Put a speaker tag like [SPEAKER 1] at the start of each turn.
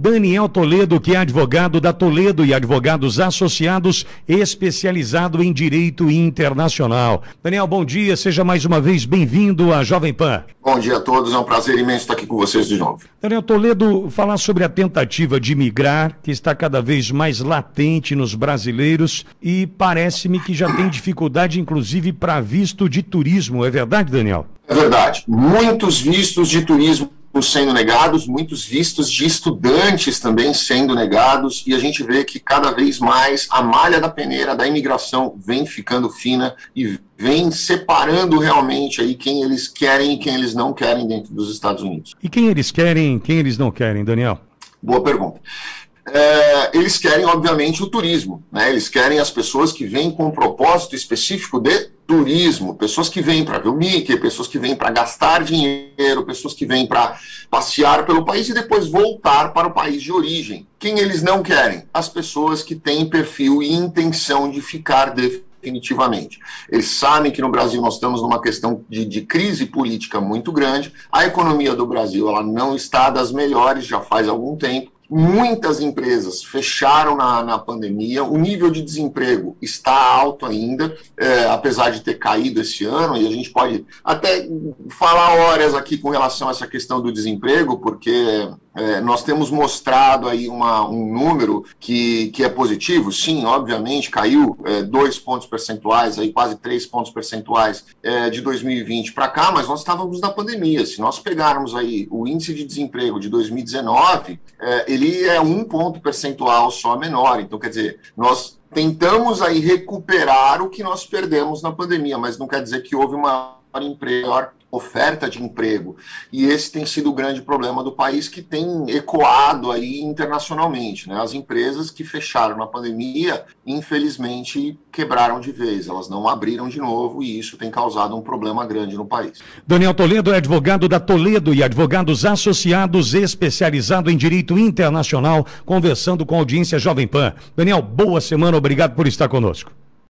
[SPEAKER 1] Daniel Toledo, que é advogado da Toledo e Advogados Associados, especializado em direito internacional. Daniel, bom dia, seja mais uma vez bem-vindo à Jovem Pan.
[SPEAKER 2] Bom dia a todos, é um prazer imenso estar aqui com vocês de novo.
[SPEAKER 1] Daniel Toledo, falar sobre a tentativa de migrar, que está cada vez mais latente nos brasileiros e parece-me que já tem dificuldade, inclusive, para visto de turismo. É verdade, Daniel?
[SPEAKER 2] É verdade. Muitos vistos de turismo sendo negados, muitos vistos de estudantes também sendo negados, e a gente vê que cada vez mais a malha da peneira da imigração vem ficando fina e vem separando realmente aí quem eles querem e quem eles não querem dentro dos Estados Unidos.
[SPEAKER 1] E quem eles querem, quem eles não querem, Daniel?
[SPEAKER 2] Boa pergunta é, eles querem, obviamente, o turismo. Né? Eles querem as pessoas que vêm com um propósito específico de turismo, pessoas que vêm para ver o Mickey, pessoas que vêm para gastar dinheiro, pessoas que vêm para passear pelo país e depois voltar para o país de origem. Quem eles não querem? As pessoas que têm perfil e intenção de ficar definitivamente. Eles sabem que no Brasil nós estamos numa questão de, de, crise política muito grande. A economia do Brasil ela não está das melhores já faz algum tempo. Muitas empresas fecharam na, na pandemia, o nível de desemprego está alto ainda, é, apesar de ter caído esse ano, e a gente pode até falar horas aqui com relação a essa questão do desemprego, porque é, nós temos mostrado aí uma, um número que, que é positivo, sim, obviamente, caiu é, dois pontos percentuais, aí quase três pontos percentuais é, de 2020 para cá, mas nós estávamos na pandemia. Se nós pegarmos aí o índice de desemprego de 2019, é, ele é um ponto percentual só menor. Então, quer dizer, nós tentamos aí recuperar o que nós perdemos na pandemia, mas não quer dizer que houve uma maior oferta de emprego. E esse tem sido o grande problema do país que tem ecoado aí internacionalmente. Né? As empresas que fecharam na pandemia, infelizmente, quebraram de vez. Elas não abriram de novo e isso tem causado um problema grande no país.
[SPEAKER 1] Daniel Toledo é advogado da Toledo e Advogados Associados, especializado em direito internacional, conversando com a audiência Jovem Pan. Daniel, boa semana, obrigado por estar conosco.